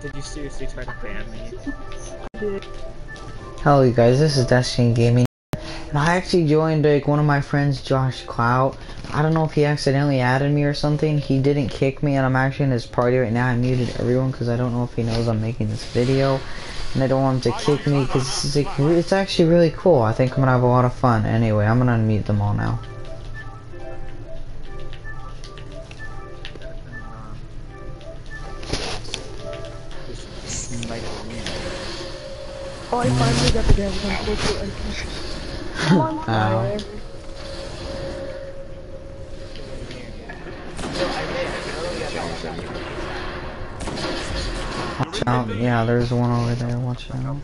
Did you seriously try to ban me? Hello you guys, this is Destiny Gaming. And I actually joined like one of my friends, Josh Clout. I don't know if he accidentally added me or something. He didn't kick me and I'm actually in his party right now. I muted everyone because I don't know if he knows I'm making this video. And I don't want him to kick me because it's, like, it's actually really cool. I think I'm going to have a lot of fun. Anyway, I'm going to unmute them all now. Oh, I finally got the damn console to Come on, Ow. fire. Watch out. Yeah, there's one over there. Watch out.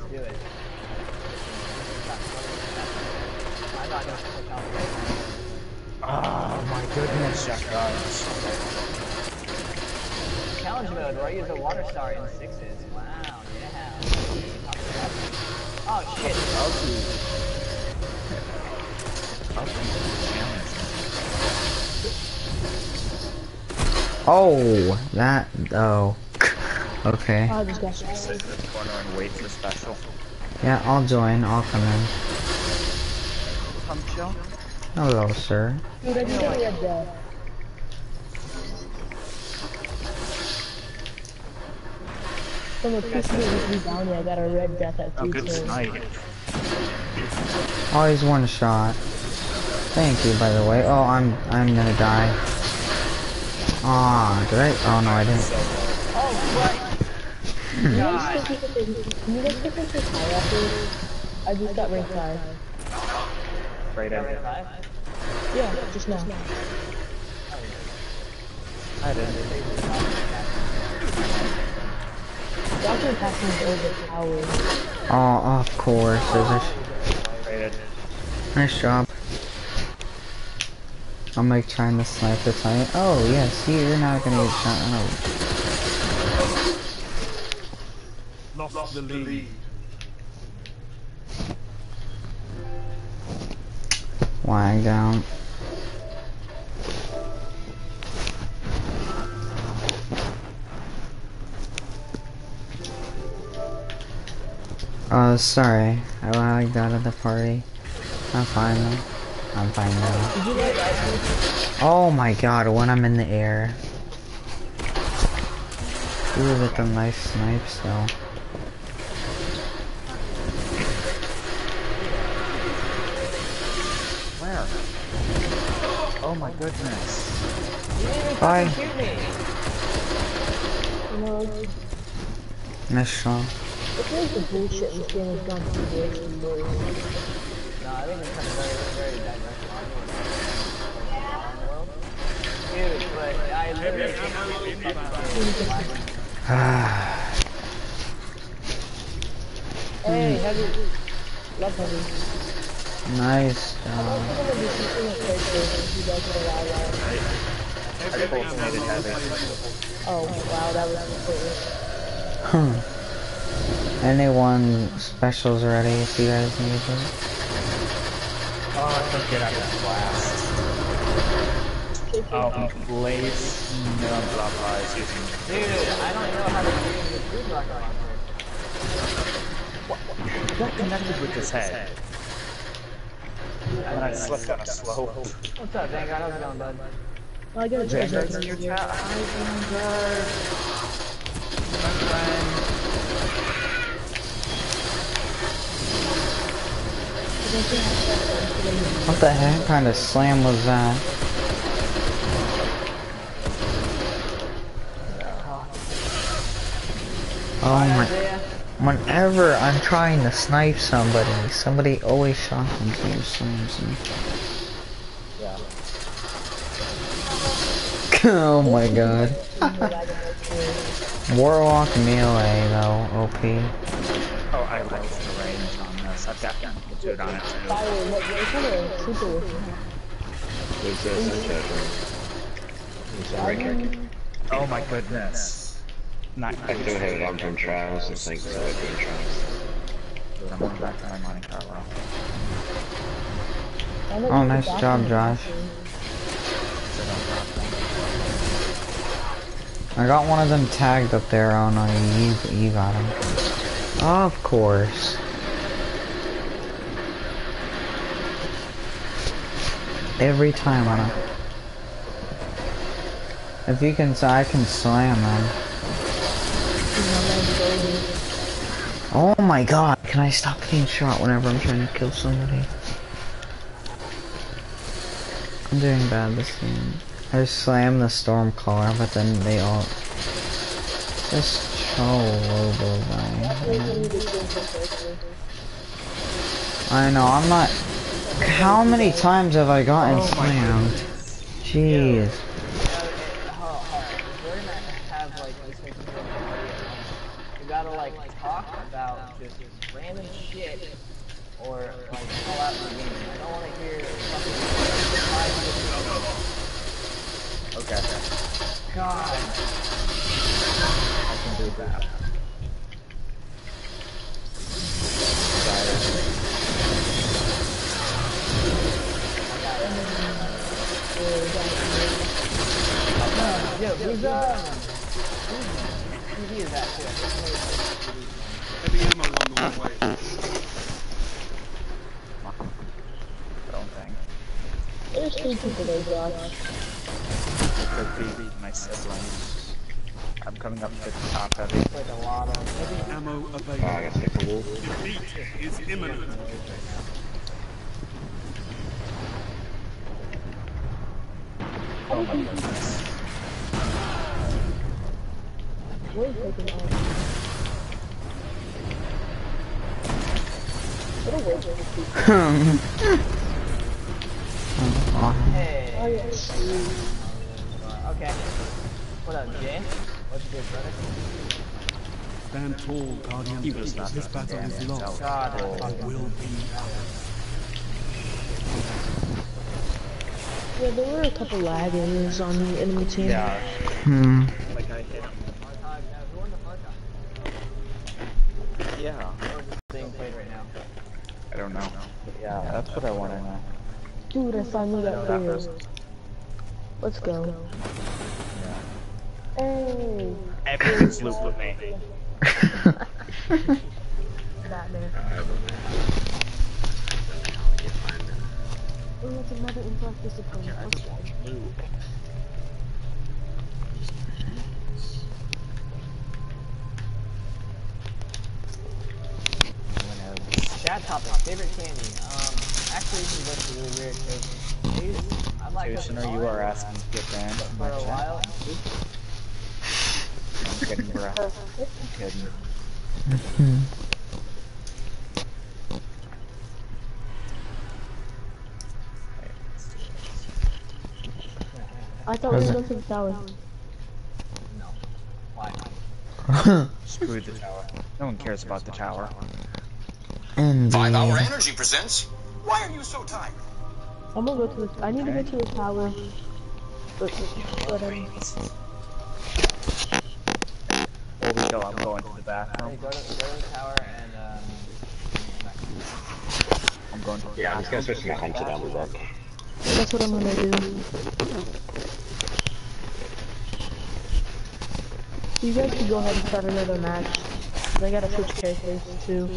Oh my goodness, guys. Challenge mode where I use a water star in sixes. Wow, yeah. Oh shit. Oh, that. Oh. okay. Oh, this guy's Sit in the corner and wait for special. Yeah, I'll join. I'll come in. Come chill. Hello, sir. Dude, I just got a red death. From a peaceful weekly bounty, I got a red death at Oh, two good kills. snipe. Always one shot. Thank you, by the way. Oh, I'm I'm gonna die. Ah, did I? Oh no, I didn't. Can you guys take this- Can you guys take this as high after? I just got rank 5. Right in. Five? Yeah, just now. I didn't. Doctor passing is overpowered. Oh, of course. There's a nice job. I'm like trying to snipe the time. Oh yes, see, you're not gonna get shot. Oh. Lost the lead. Lying down. Oh, sorry. I lagged out of the party. I'm fine though. I'm fine now. Did you like Oh my god, when I'm in the air. Ooh, with the nice snipes though. Where? Oh my goodness. Bye. Nice shot. I feel like the bullshit in this game has gone too way too low. No, I think it's kind of very, very diverse world. Dude, but I literally Hey, heavy. Love heavy. nice I'm job. also gonna be teaching a character who does it a lot loud. Made it heavy. Oh, wow, that was completely. Hmm. Anyone specials ready if you guys need it? Oh, I can't get out of that blast. Oh, oh Blaze. No, blah blah is using. Dude, I don't know how to use the food rocket launcher. What connected with his head? And I slipped on a slope. What's up, Vanguard? How's it going, bud? I got a Vanguard's in character your here. What the heck kind of slam was that? Oh my. Whenever I'm trying to snipe somebody, somebody always shotguns me or slams me. oh my god. Warlock melee though, OP. Oh, I like the range on this. I've got altitude on it too. Fire, what, what kind of super was it? Oh my goodness. Not I still have it on from trials. I think so. I've been trials. I'm going back to my Monte Carlo. I Oh, nice job, end. Josh. So don't drop them. I got one of them tagged up there. Oh no, you you got him. Of course. Every time on a. If you can, I can slam them. Oh my god, can I stop getting shot whenever I'm trying to kill somebody? I'm doing bad this game. I slammed the Stormcaller, but then they all... This Cholobo guy. I know, I'm not... How many times have I gotten oh slammed? Jeez. We're gonna have like this make Who's uh is that don't think. There's three people there, Josh. Could be my siblings. I'm coming up to the top heavy. like a lot of Heavy ammo Oh, I available. got sick of wolf. Defeat is imminent. Oh my goodness. Where's taking off? What a waste of people. Hey. Oh yeah. Okay. What up, Jay? What's good, brother? Stand tall, Guardian. He was not This that battle is damn lost. God, that fucking Will be ours. Yeah, there were a couple lag areas on the enemy team. Yeah, Hmm. like I hit him. fun time. Now, who won the fun time? Yeah. Where is this being played right now? I don't know. Yeah, that's what I want to know. Dude, I finally got That through. person. Let's go. Hey, Everyone's loop with me. Batman. Oh, that's another intellect discipline. Okay. Chat topic, favorite candy. Um, actually, this is really weird because I like Jason, you are asking to get banned from for my a chat. while. I'm kidding, bro. I'm kidding. I thought we were going to the tower. No. Why? Screw the tower. No one cares about the tower. Indeed. Five Hour Energy presents. Why are you so tired? I'm gonna go to the. I need to go to the tower. But, but um, Before we go, I'm going to the Hey, bathroom. go to, go to the tower and um. I'm going to the Yeah, I'm just gonna switch to my hunted on the back. that's what I'm gonna do. You guys can go ahead and start another match. I gotta switch characters too.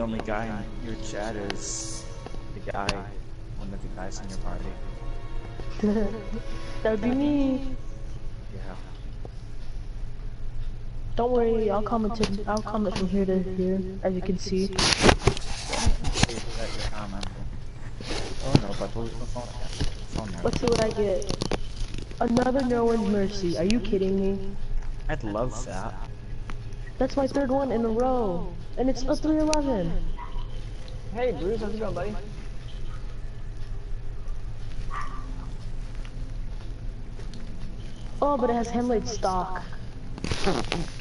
The only guy in your chat is the guy, one of the guys in your party. that would be me. Yeah. Don't worry, I'll comment to, I'll comment from here to here, as you can see. Please let your comment. Oh no, but who's the phone? Yeah, phone number. Let's see what I get. Another No One's Mercy. Are you kidding me? I'd love that. That's my third one in a row. And it's a 311. Hey, Bruce, how's it going, buddy? Oh, but it has Hemblade stock.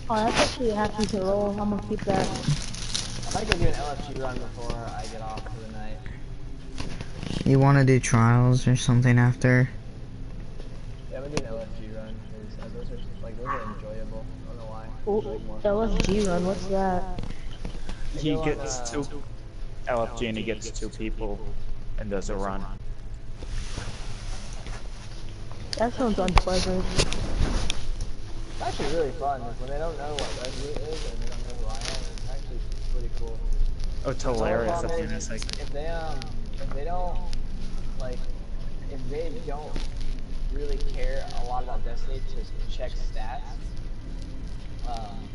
Oh, that's actually a half decent roll. I'm gonna keep that. I might go do an LFG run before I get off for the night. You want to do trials or something after? Yeah, I'm gonna do an LFG run. 'cause, uh, those are like those are enjoyable. I don't know why. Oh, Like, LFG run, what's that? He gets uh, two LFG and he gets two people and does a run. That sounds unpleasant. It's actually really fun when they don't know what Resolute is and they don't know who I am. It's actually pretty cool. Oh, it's The hilarious. problem At the end, is, like, if they um if they don't like if they don't really care a lot about Destiny to check stats, um,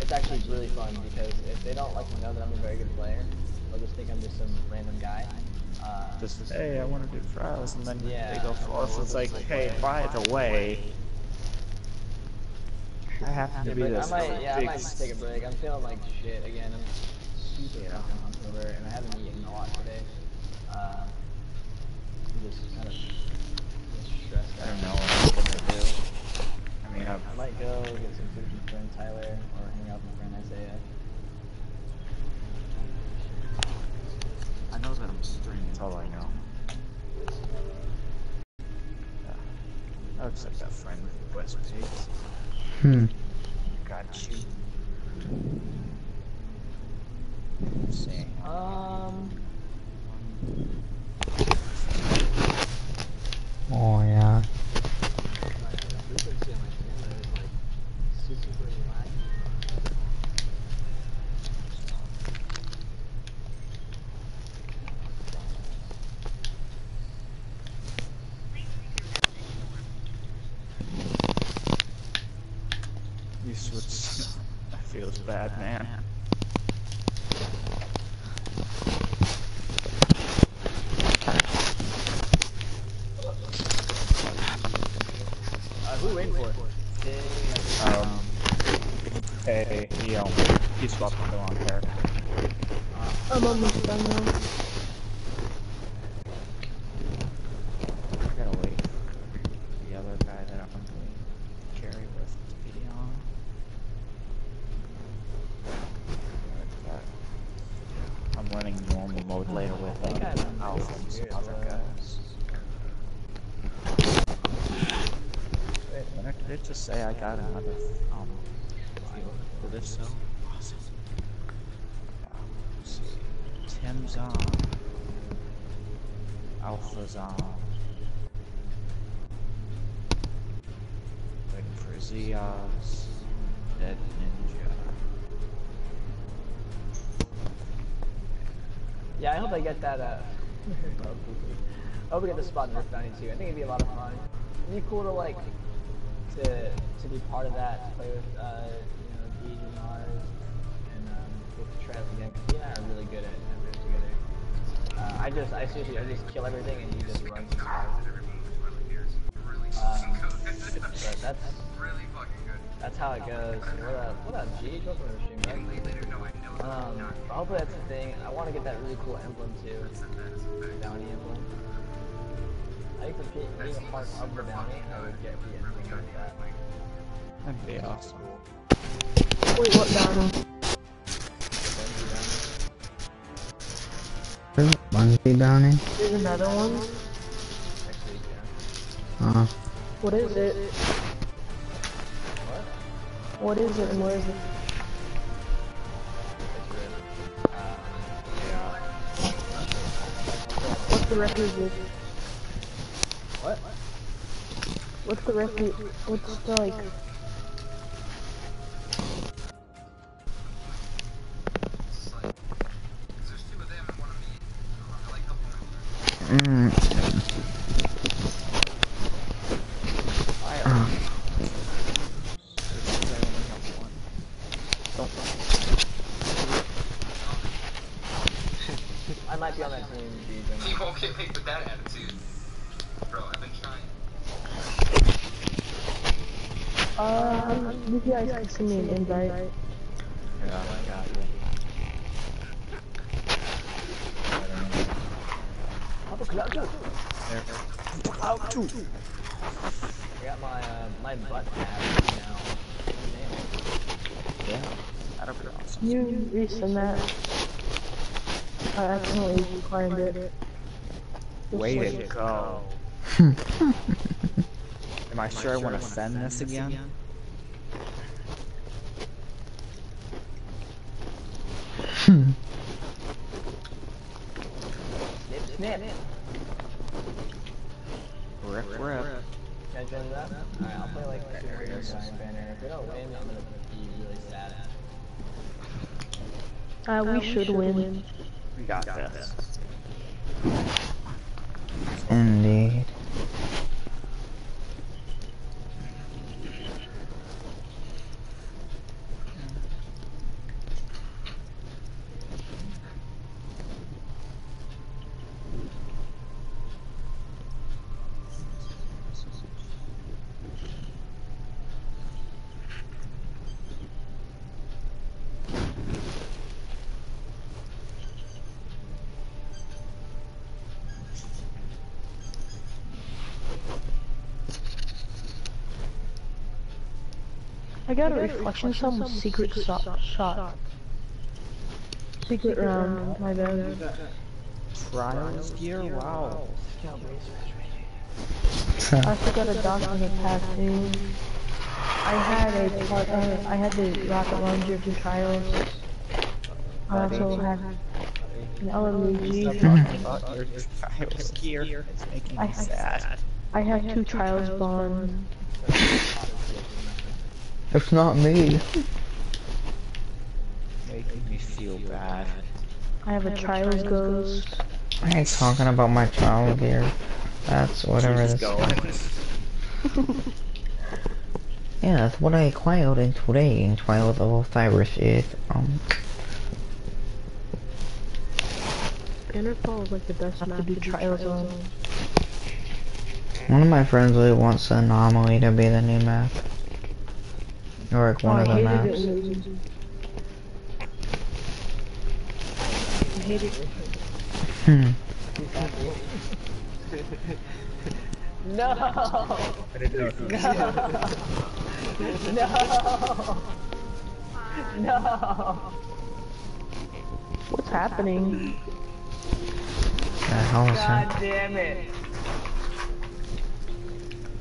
it's actually really fun because if they don't like to know that I'm a very good player, they'll just think I'm just some random guy. Uh, just hey, I want to do trials, and then Yeah. they go for forth. It's like, hey, by the way, I have to yeah, be but I this might yeah I might just take a break. I'm feeling like shit again. I'm super Yeah. fucking hungover and I haven't eaten a lot today. Uh, I'm just kind of just stressed I don't know what to do. I mean, I've, might go get some food from friend Tyler or hang out with my friend Isaiah. I know that I'm streaming. That's all I know. Yeah. I looks like that friend request page. Hmm. Got you. See. Um, Oh yeah. my frequency on my camera is like super laggy. You switch. That feels bad, man. Uh, who waiting for? Did, Um. Hey, he um, he swapped the wrong character. I'm almost done now. I gotta wait for the other guy that I'm going to carry with to be on. Like that. I'm running normal mode later with I think uh, I'm Alpha and some other guys. It just say I got another um field for this see. Tim's on. Alpha's on. Waiting for Zeos. Dead Ninja. yeah, I hope I get that. Uh, I hope I get the spot in Bounty too. I think it'd be a lot of fun. It'd be cool to like to to be part of that, to play with uh, you know Deej and and um, try out again. He and I are really good at, at together. Uh, I just I seriously I just kill everything and he just runs. Um, but that's that's how it goes. What up? What up, G? Welcome to the stream, bud. Um, hopefully that's the thing. I want to get that really cool emblem too. Bounty emblem. That'd be awesome. Wait, what bounty? Bungie bounty. There's another one? Uh, What is it? What? What is it and where is it? What's the requisite? what? What's the requisite? What's the like? You guys can send me an invite. Yeah, I got you. Papa Cloud too. There. Out. I got my uh, my butt tab now. Yeah. That'll be awesome. You resend that? I accidentally declined it. Way to go. Am I sure I want to send this again? Rip, rip. Can I join that? Alright, I'll play like Super Mario Giant Banner. If we don't win, I'm gonna be really sad. Uh, we should win. We got this. indeed. I got a reflection some secret shot. shot. Secret round, my bad. Trials gear? Wow. I also got a document tattoo. I had a part, uh, I had the rocket launcher for trials. I also had an LMG. Talking about your trials gear. It's making I- me sad. I have two trials bond. It's not me. Making me feel bad. I have a trials ghost. I ain't talking about my child gear. That's whatever Jesus, this go. Yeah, that's what I acquired in today in Twilight of Osiris is um Interfall is like the best map to do trials on. one of my friends really wants the anomaly to be the new map. Or like one oh, of the maps. it. I hated it. Hmm. No! I didn't know if No! No! What's happening? The hell is God that? damn it!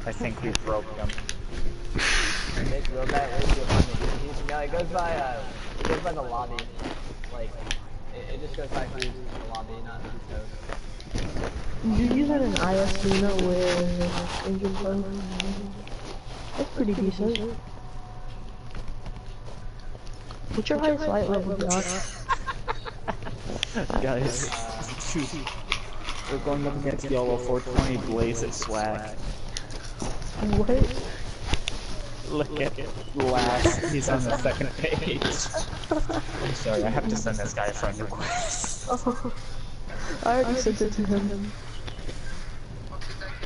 I think we broke them. Where's your money? He's, no, it goes by, uh, it goes by the lobby. Like, it, it just goes by the lobby, not. You in Eyasluna with engine fun. That's pretty decent. What's your highest light level, Josh? Guys, we're going up against Yellow 420 Blaze at Swag. What? Look at it last. He's on the second page. I'm sorry, I have to send this guy a friend request. Oh, I already sent it to him.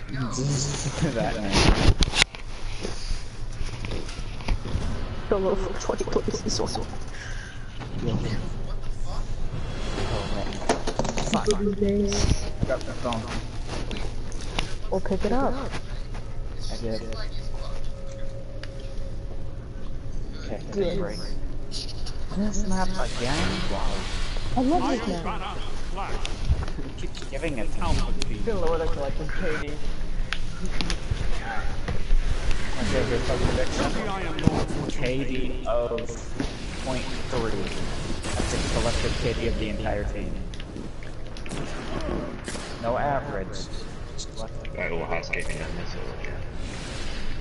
that man. The low for 20 points is also. These days. Got the phone. We'll pick it up. I did. Good. Great. This map again? Wow. I love I this map. Keeps giving it to me. Gonna lower the collective KD. Okay, here's our prediction. The Iron Lord KD of 0.3. That's the collective KD of the entire team. No average. Alright, well, housekeeping on this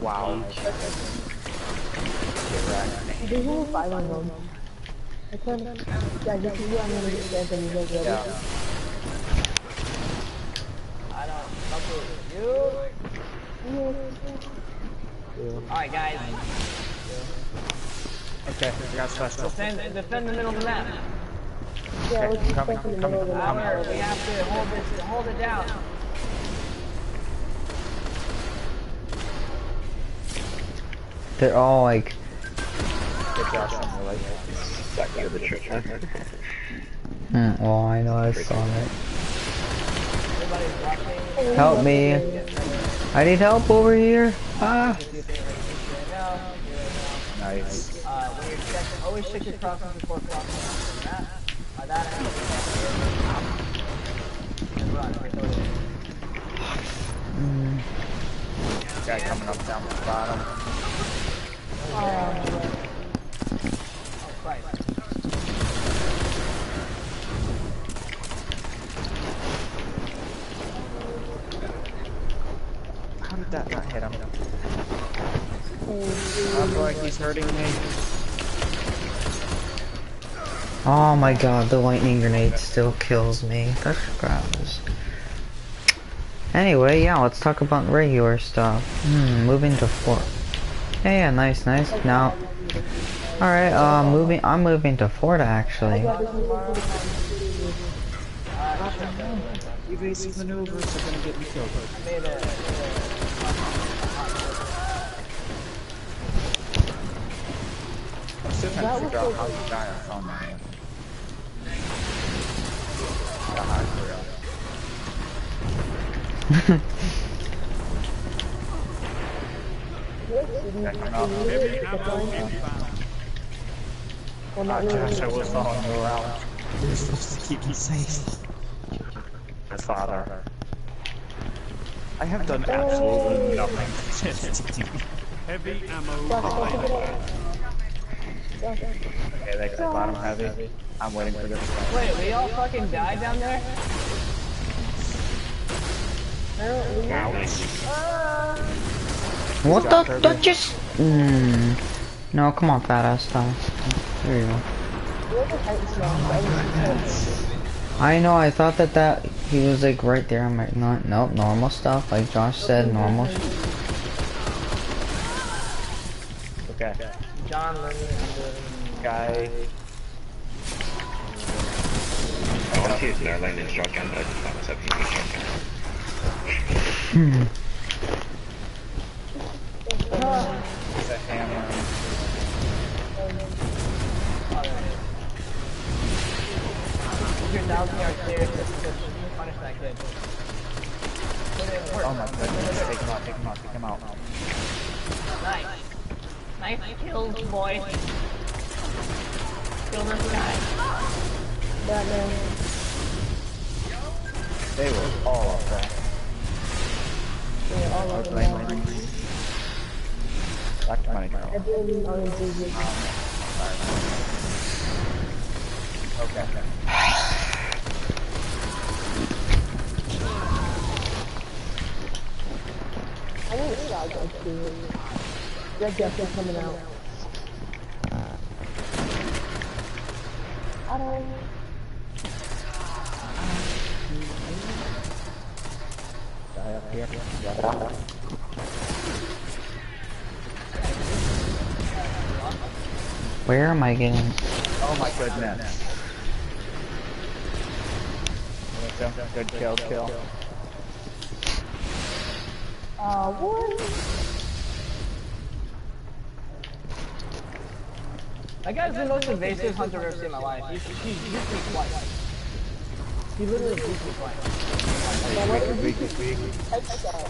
Wow. Get wrecked. There's only five on them. I can't. Guys, if you I'm gonna get dead, then you guys ready? Yeah. I don't fuck with you. Alright guys, Okay, we got special. defend, defend the middle of the map. Yeah, let's just coming, stuck in the coming, middle of the coming. map. Power, we have to hold this, hold it down. They're all like, hmm, well, I know I saw it. Help me. I need help over here. Ah. Nice. Always check your before crossing in. Guy coming up down the bottom. Hurting me. Oh my god, the lightning grenade still kills me. That's gross. Anyway, yeah, let's talk about regular stuff. Hmm, moving to four. Yeah, yeah, nice, nice. Now, alright, uh, moving, I'm moving to Florida actually. Evasive maneuvers are gonna get me killed. I'm still trying to figure out how you die. God, for real. Out. Well, not really. I was following you around. You're supposed to keep me safe. My father. I have done absolutely nothing. Heavy ammo Josh, inbound. check it out. okay, they got bottom heavy. I'm waiting for this. Wait, we all fucking died down there? Ah! What the, that just, hmm. No, come on, fat ass, stop. There you go. Where's the Titan strong? I know, I thought that that, he was like right there. I'm like, no, nope, normal stuff, like Josh said, normal. Okay. John Lennon and Guy. I want to use an airline in shotgun, but I just found myself using shotgun. There's thousand yard clear to, to punish that kid. Put it in work. Oh my goodness. Take him out, take him out, take him out. Nice. Nice kills, boy. Kill this guy. Batman. They were all up there. Yeah, all of them. Lane, lane, lane. Back to money girl. Everyone on enthusiast. Okay, okay. A shotgun too. Red Death is coming out. I don't. Guy up here. Yeah. Where am I getting? Oh my goodness. Good kill, kill. Uh, what? That guy's the most invasive hunter I've ever seen in my life. He, he, he hit me twice. He literally beat me twice. Headshot.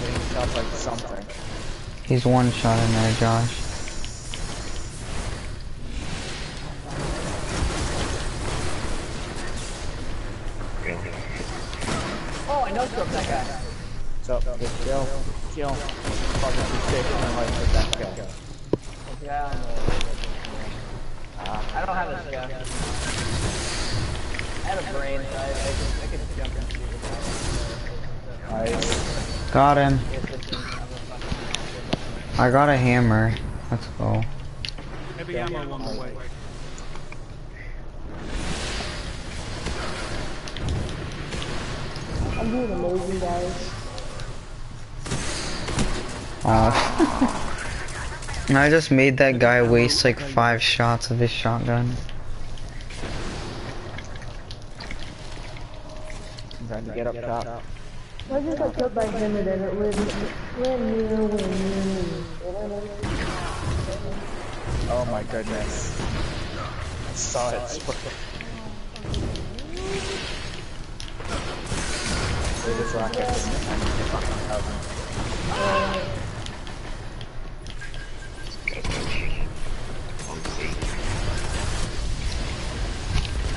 Hitting stuff like something. He's one shot in there, Josh. Oh, Real. no scope that guy. So, just kill, kill. Fucking keep saving my life with that kill. Yeah, I'm, uh, I don't have a scout. I have a brain, so I, I, can, I can jump and shoot with Nice. Got him. that. It's just- I'm a fucking- I got a hammer. Let's go. Heavy ammo on the way. I'm doing amazing, guys. Oh. I just made that guy waste like five shots of his shotgun. I'm to get up top. I just got killed by him and then it went, when you, when. Oh my goodness. I saw it. They just rockets. On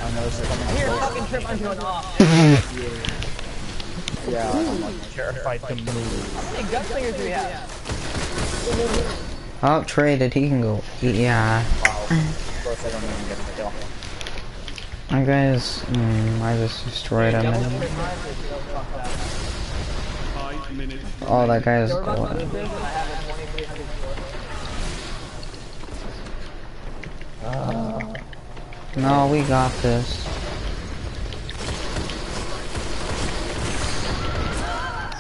I know this I hear a fucking trip I'm off. Yeah, I'm like terrified to move. How many gunslingers do we have? Oh, traded. He can go. Yeah. Wow. Of course I don't even get the kill. That guy's. Mm, I just destroyed him. Double and- trip mines are so fucked up. Five minutes. Oh, that guy is we're about No, we got this.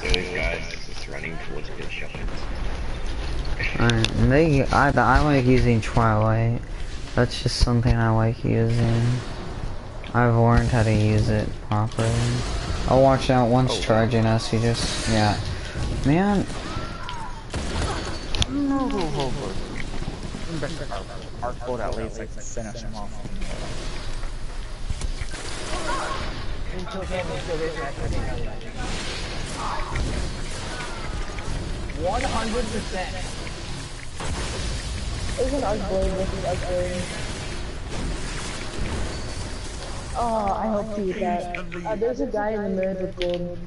Guy's just running towards good shotguns. Alright, they. I, I like using Twilight. That's just something I like using. I've learned how to use it properly. Oh, watch out! Once oh, charging us, you just yeah. Man, Our at least like finish him off. Is still that 100%. There's an Ugblade with an Ugblade. Oh, I hope to eat that. Uh, there's a guy in the mid with gold.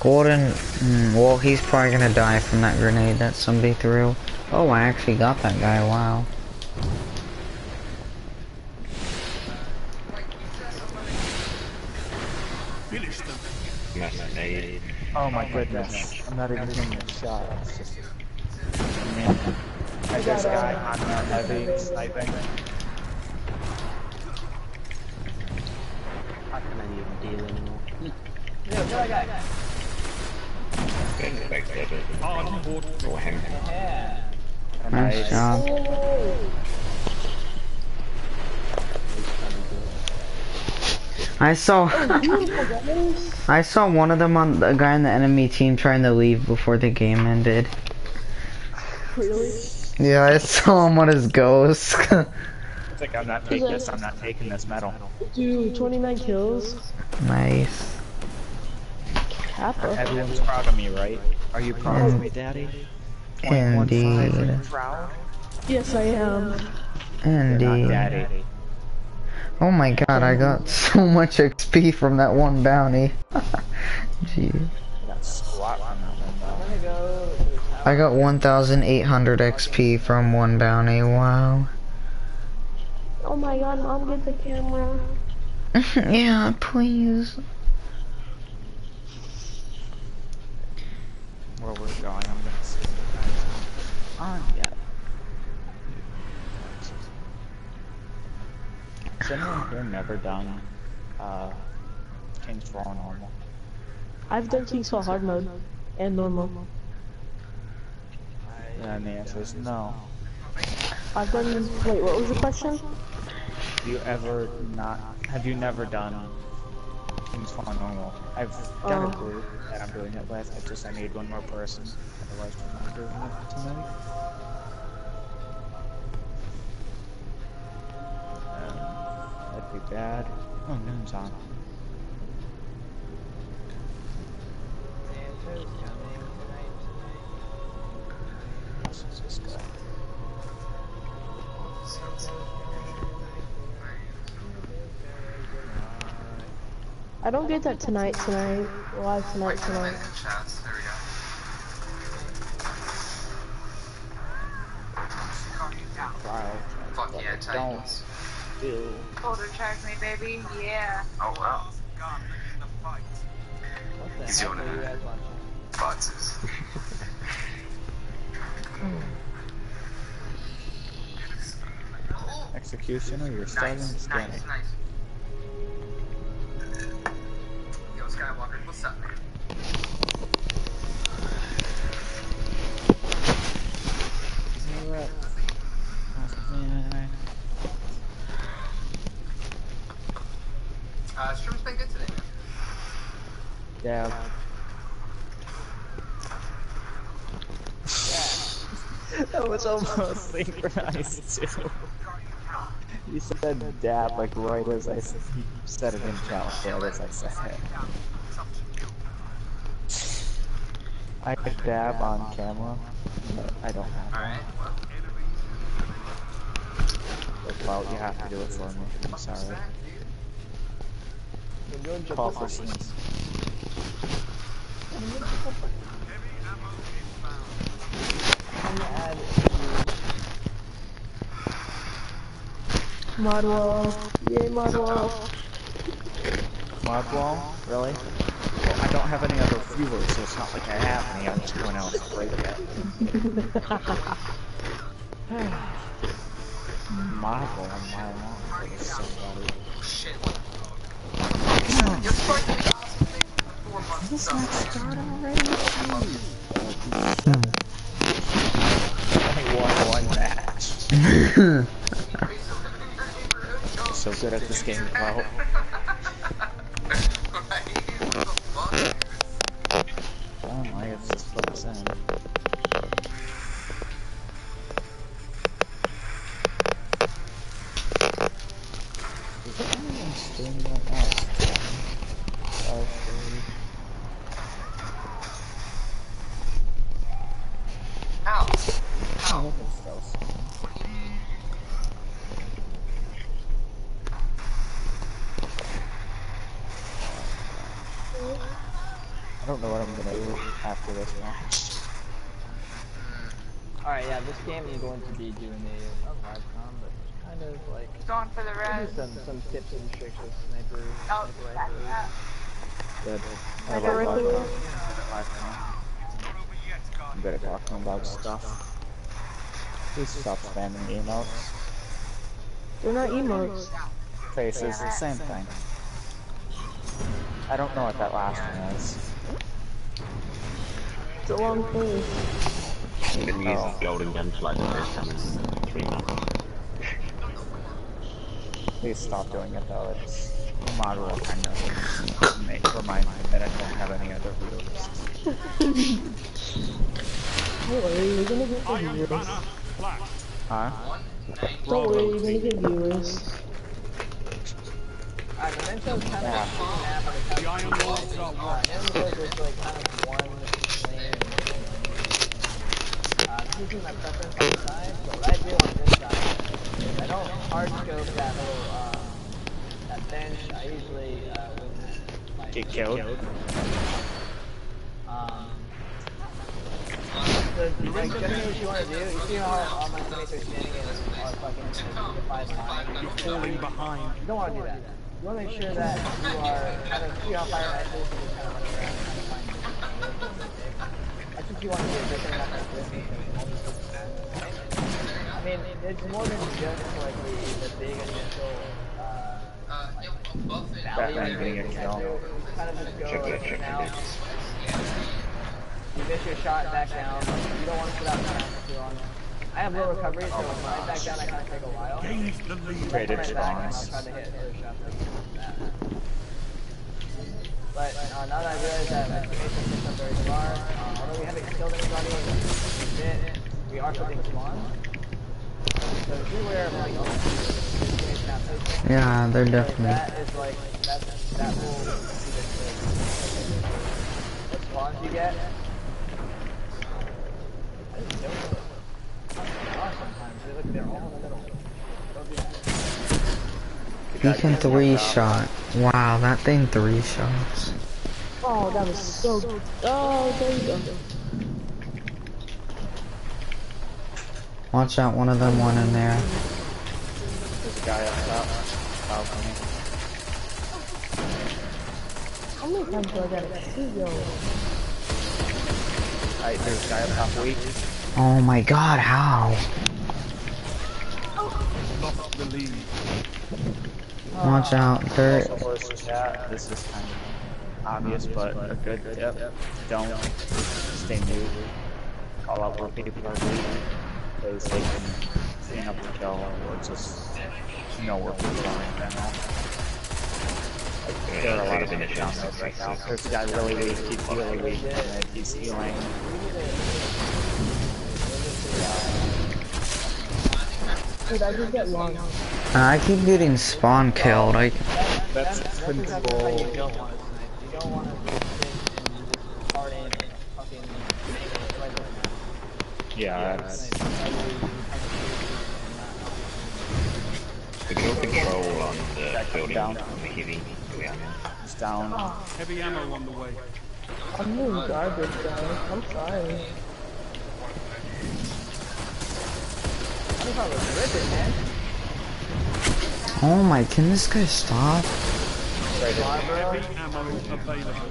Gordon. Mm, well, he's probably gonna die from that grenade that somebody threw. Oh, I actually got that guy. Wow. Finish them. Oh my goodness. I'm not even getting a shot. It's just. Man. I this guy on that heavy sniping. How can I even deal anymore? Yeah, kill that guy. Then backstab it. Hard fought. Or him. Yeah. Nice job. I saw. I saw one of them on the guy on the enemy team trying to leave before the game ended. Really? Yeah, I saw him on his ghost. It's like I'm not taking this. I'm not taking this medal. Dude, 29 kills. nice. Kappa. Everyone's proud of me, right? Are you proud of me, Daddy? 21 fives, are you Indeed. proud? Yes, I am. You're Indeed. Daddy. Oh my god, I got so much XP from that one bounty. Gee. I got squat from that one, though. I'm gonna go to the tower. I got 1,800 XP from one bounty. Wow. Oh my god, mom, get the camera. yeah, please. Where we're going, I'm gonna see if on yet. Has anyone here never done uh, King's Fall normal? I've done King's Fall hard mode and normal. And the answer is no. I've done. Wait, what was the question? Have you ever not? Have you never done King's Fall normal? I've got Oh. a group that I'm doing it with. It's just I need one more person. Otherwise, we're not doing it tonight. Um, that'd be bad. Oh, noon's on. Santa's coming tonight, This is this guy. I don't get that tonight, tonight. Live tonight, tonight. in chats. There we go. Trial. Fuck but yeah, don't Titans. do. Boulder track me, baby. Yeah. Oh wow. He's doing it. Boxes. Executioner, you're starting Nice, scanning. nice, nice. Skywalker, what's up, man? Uh, stream's been good today, man. Yeah. that was almost synchronized too. You said dab like right as I said it in chat, right as I said it. I could dab on camera, but I don't have Alright, well. it. Well, you have to do it for me. I'm sorry. You're Call for scenes. I'm gonna add Modwall. Yay, Modwall. Modwall? Really? Well, I don't have any other viewers, so it's not like I have any. I'm just going out to break it. Modwall, my long for somebody. Shit. You're supposed to be awesome four months ago, man. I won one match. good at this game, Clout. Right? What the fuck? Oh, I guess this flips in. Is anyone streaming right now? Oh, Ow. I hope it's still streaming. I don't know what I'm gonna do after this match. Alright, yeah, this game I'm going to be doing a, not live com, but kind of like Going for the maybe res. some, some tips and tricks with sniper, Oh, sniper that's rifles. that. Good. I Like a love regular- live com. I'm good at talking about stuff. Please stop spamming emails. They're not emotes. Faces, the same thing. I don't know what that last one is. It's a long face. Been using Oh. golden gun for like the first time in three months. Please stop doing it though. It's model kind of make remind me that I don't have any other videos. Don't worry, you're gonna get the viewers. Huh? Don't worry, you're gonna get viewers. Alright, Memento's kind of Yeah. a cool map when it comes The iron walls are uh, one. Nemesis like kind of one This is my preference on the side, but what I do on this side is I don't hard scope that little, uh, that bench. I usually, uh, will like, Get killed. Um, so, like, generally what you want to do, you see how all my teammates are standing in are fucking five line. You're falling behind. You don't want to do that. You want to make sure that you are kind of see how fire rifles and just kind of run around and kind of find different areas. I think you want to be a different enough like this. I mean, it's more than just like the, the big initial uh, Uh, above it. Batman you getting a kill. Kind of just go Check that, check and that. out. You miss your shot, back down. You don't want to sit out the for too long. I have low recovery, so when I back down, I kind of take a while. Gains the lead. Traded Right back, and I'll spawns. try to hit other shots like that. But uh, now that I realize that my teammates have pushed up very far, uh, although we haven't killed anybody a bit, we are putting spawn. So you were like, oh, this teammate's not posting, Yeah, they're definitely. that is like, that, that will be the spawns you get? I just don't know. Sometimes. They look, they're all in the middle. Don't do that. You can three shot. Wow, that thing three shots. Oh, that was so good. Oh, there you go. Watch out, one of them went in there. There's a guy up top. Balcony. How many times do I gotta see yo? Alright, there's a guy up top weak. Oh my god, how? Oh. Lost the lead. Watch out, dirt. This is kind of obvious, but a good tip. Don't stay new. Call out where people are leaving. Because they can clean up the kill or just know where people are in general. Like, there are a lot of people right now. There's a guy really weak, he's really weak, and he's healing. Dude, I just get long. Uh, I keep getting spawn killed. I That's That's how principle. you don't want to. You don't want to just sit and hard aim and fucking make it like a Yeah, that's, snipe. Like, you- you We can all control on the building down. on the heavy. Yeah. it's down. Heavy ammo on the way. I'm doing garbage, guys. I'm sorry. I just Oh my, can this guy stop?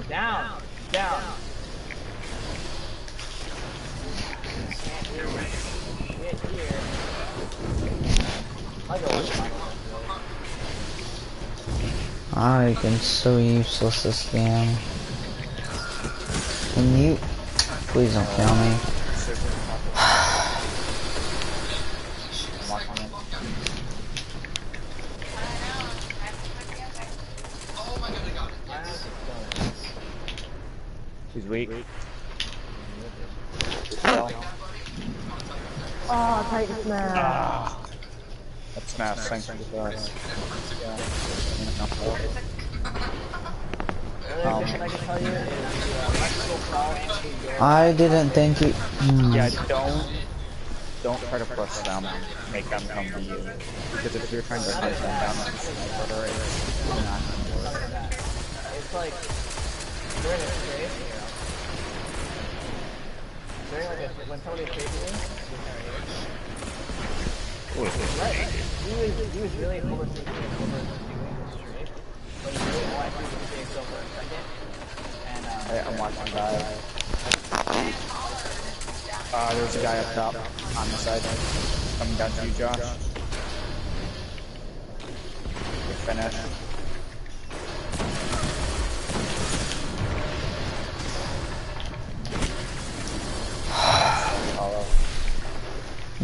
Down, down. Get here. I go watch my I am so useless this game. Can you please don't kill me? I'm watching it. He's weak. Well, Oh, Titan Smash. ah. That's smash, thanks for the guys. Another thing I can tell you is uh, electrical crawl into your I didn't think you. Hmm. Yeah, don't don't try to push them. Make them come to you. Because if you're trying to hunt them down with a sniper, it's not gonna work. that. It's like during a strafe, you know. During like a when somebody's chasing you, Right? He was he was really overthinking and overdoing the strafe, but he really wanted to strafe over a second. And um, Hey, I'm watching guys. Uh, there's a guy up top on the side. Coming down to you, Josh. You're finished.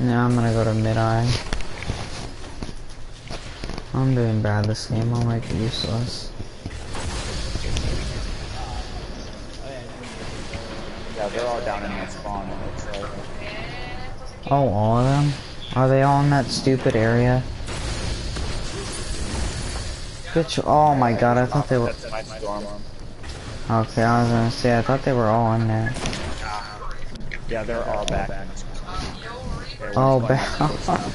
Now I'm gonna go to mid eye. I'm doing bad this game. I'm like useless. Yeah, they're all down in that spawn. It looks like. Oh, all of them? Are they all in that stupid area? Bitch, oh my god, I thought they were. That's my storm. Okay, I was gonna say, I thought they were all in there. Yeah, they're all back Oh, one's back. going up,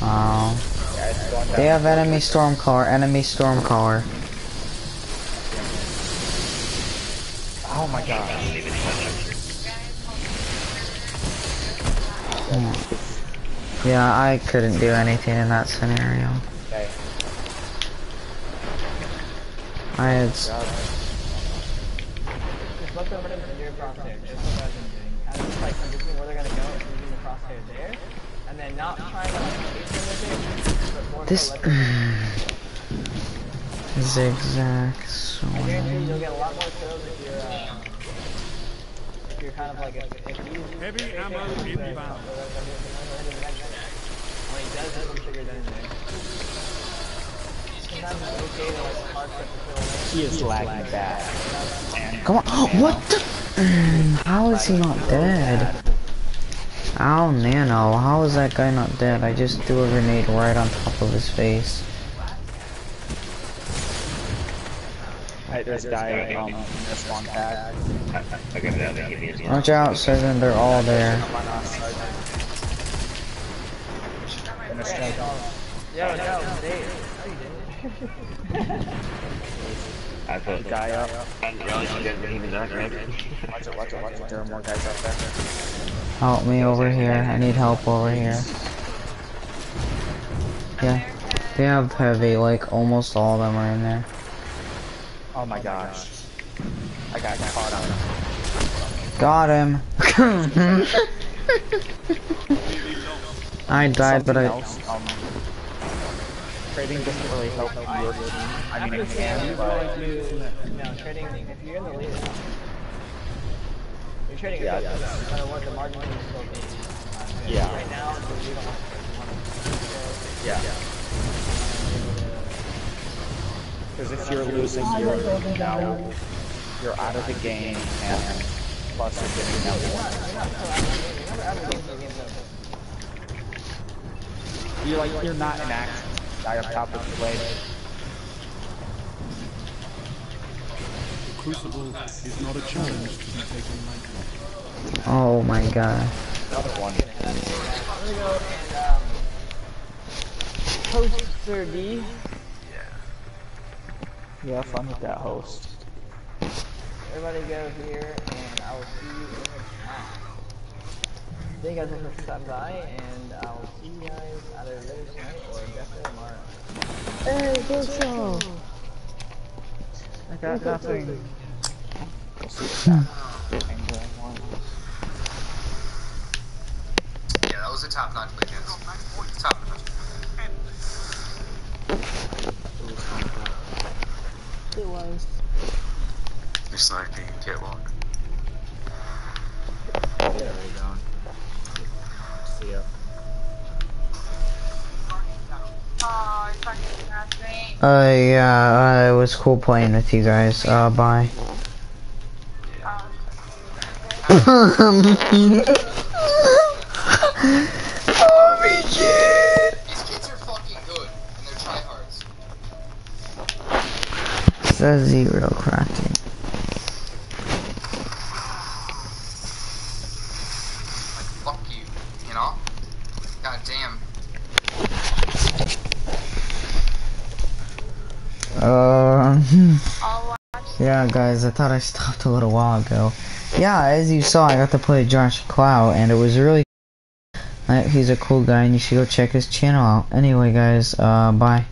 Oh. Yeah, it's going They have enemy storm car, enemy storm car. Oh my god. Yeah, I couldn't do anything in that scenario. I had. just look over them to your crosshair, just like been doing. And just where they're gonna go and using the crosshair there, and then not trying to like chase them with it, but more This. so let Zigzag. So I guarantee you annoying. you'll get a lot more kills if you're, uh, if you're kind of like, if, if you... Heavy ammo inbound. When he does it, I'm sure you're there. Sometimes it's okay to like hard step the kill He is lagging bad. And Come on. what the? How is he not dead? Ow, Nano. How is that guy not dead? I just threw a grenade right on top of his face. Hey, there's a guy um, in this one pad. I got the other heavy as well. Watch out, Seven. They're all there. On our side. Finish him. Yo, no, today, I thought Guy up. I didn't realize you didn't even that right. Watch it, watch it, watch it. There are more guys up there. Help me over here. I need help over here. Yeah. They have heavy, like almost all of them are in there. Oh my gosh. I got caught on Got him. I died, but I. else, um, trading doesn't really help your team. I mean, it can, but No, trading, if you're in the lead, you're trading Yeah, yeah. no matter what the margin is still. Uh, Yeah. Right now, so we don't have to yeah. Because if you're losing, you're now you're out of the game, and plus you're getting number one. You're like you're not in action. Guy up top of the play. The Crucible is not a challenge to be taken lightly. Oh my god. Another one. I'm gonna go and, um, host Sir D. Yeah, have fun with that host. Everybody go here, and I will see you in the chat. Thank you guys for stopping by, and I will see you guys either later tonight or definitely tomorrow. Hey, go show. I got nothing. Hmm. Uh, yeah, uh, it was cool playing with you guys. Uh, bye. These kids are fucking good, and they're tryhards. Says zero crafting. Like, fuck you, you know? God damn. Uh, I'll watch. yeah, guys, I thought I stopped a little while ago. Yeah, as you saw, I got to play Josh Clout, and it was really. Uh, he's a cool guy, and you should go check his channel out. Anyway, guys, uh, bye.